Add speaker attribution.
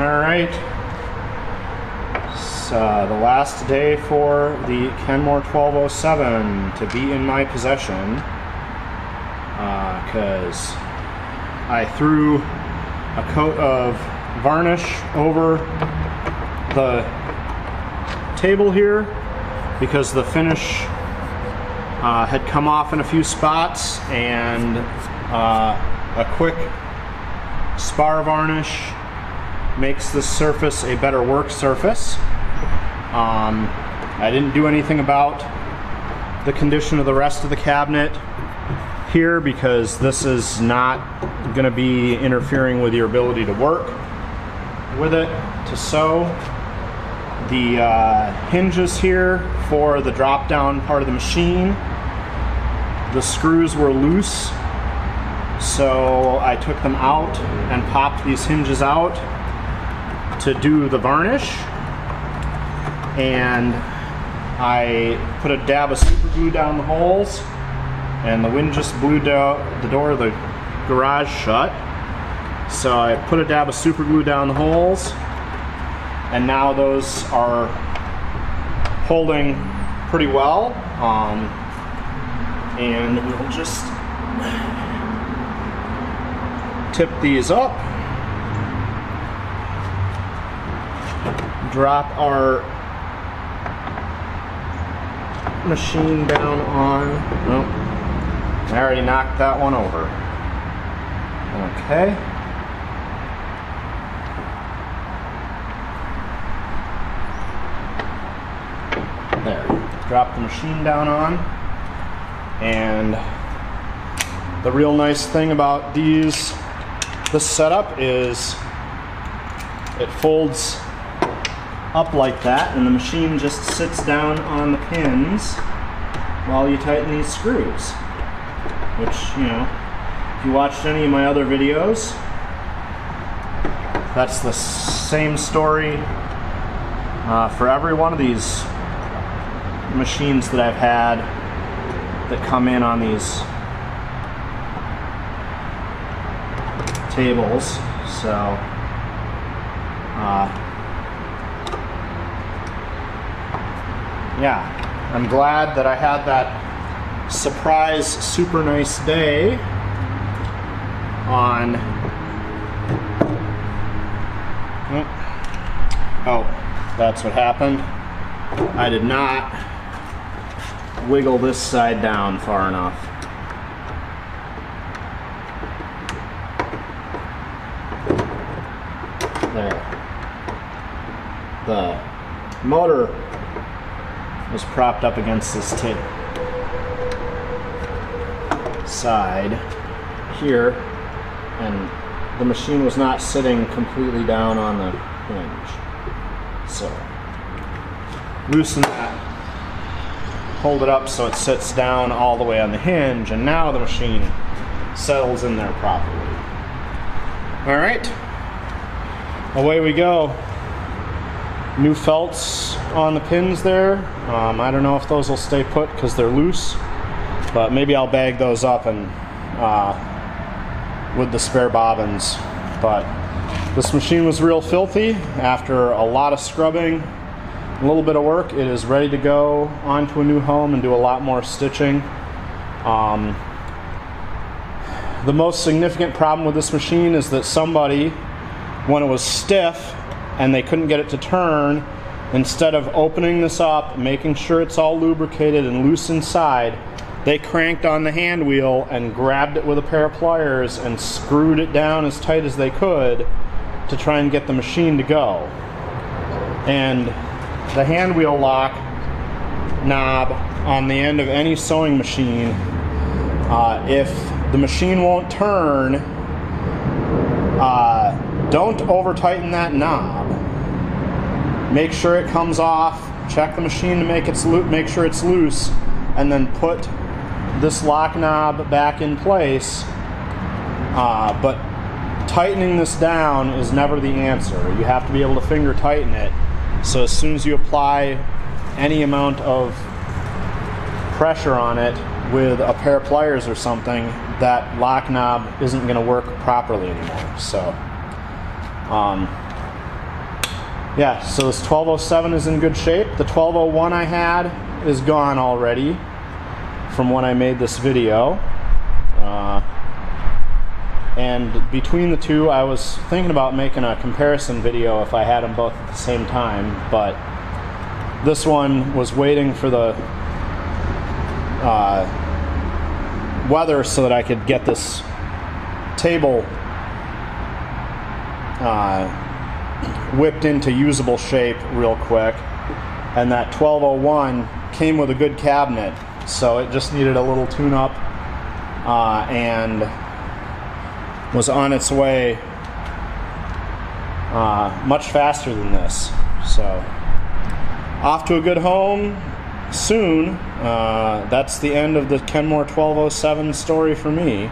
Speaker 1: All right. Uh, the last day for the Kenmore 1207 to be in my possession. Because uh, I threw a coat of varnish over the table here because the finish uh, had come off in a few spots and uh, a quick spar varnish makes the surface a better work surface. Um, I didn't do anything about the condition of the rest of the cabinet here because this is not going to be interfering with your ability to work with it to sew. The uh, hinges here for the drop down part of the machine, the screws were loose so I took them out and popped these hinges out to do the varnish and I put a dab of super glue down the holes and the wind just blew down the door of the garage shut. So I put a dab of super glue down the holes and now those are holding pretty well. Um, and we'll just tip these up. Drop our machine down on, oh, I already knocked that one over. Okay. There, drop the machine down on. And the real nice thing about these, this setup is it folds up like that and the machine just sits down on the pins while you tighten these screws. Which, you know, if you watched any of my other videos, that's the same story uh, for every one of these machines that I've had that come in on these tables. So, uh, yeah, I'm glad that I had that surprise super nice day on oh, oh that's what happened. I did not wiggle this side down far enough. There. The motor was propped up against this side here and the machine was not sitting completely down on the hinge. So loosen that hold it up so it sits down all the way on the hinge and now the machine settles in there properly. All right away we go new felts on the pins there. Um, I don't know if those will stay put because they're loose but maybe I'll bag those up and uh, with the spare bobbins. But this machine was real filthy after a lot of scrubbing a little bit of work. It is ready to go onto a new home and do a lot more stitching. Um, the most significant problem with this machine is that somebody when it was stiff and they couldn't get it to turn instead of opening this up making sure it's all lubricated and loose inside they cranked on the hand wheel and grabbed it with a pair of pliers and screwed it down as tight as they could to try and get the machine to go. And the hand wheel lock knob on the end of any sewing machine, uh, if the machine won't turn, uh, don't over tighten that knob. Make sure it comes off, check the machine to make, it's loop, make sure it's loose, and then put this lock knob back in place, uh, but tightening this down is never the answer. You have to be able to finger tighten it. So as soon as you apply any amount of pressure on it with a pair of pliers or something, that lock knob isn't going to work properly anymore. So, um, yeah, so this 1207 is in good shape. The 1201 I had is gone already from when I made this video. Uh, and between the two, I was thinking about making a comparison video if I had them both at the same time, but this one was waiting for the uh, weather so that I could get this table uh, whipped into usable shape real quick. And that 1201 came with a good cabinet, so it just needed a little tune up uh, and was on its way uh, much faster than this. So, off to a good home soon. Uh, that's the end of the Kenmore 1207 story for me.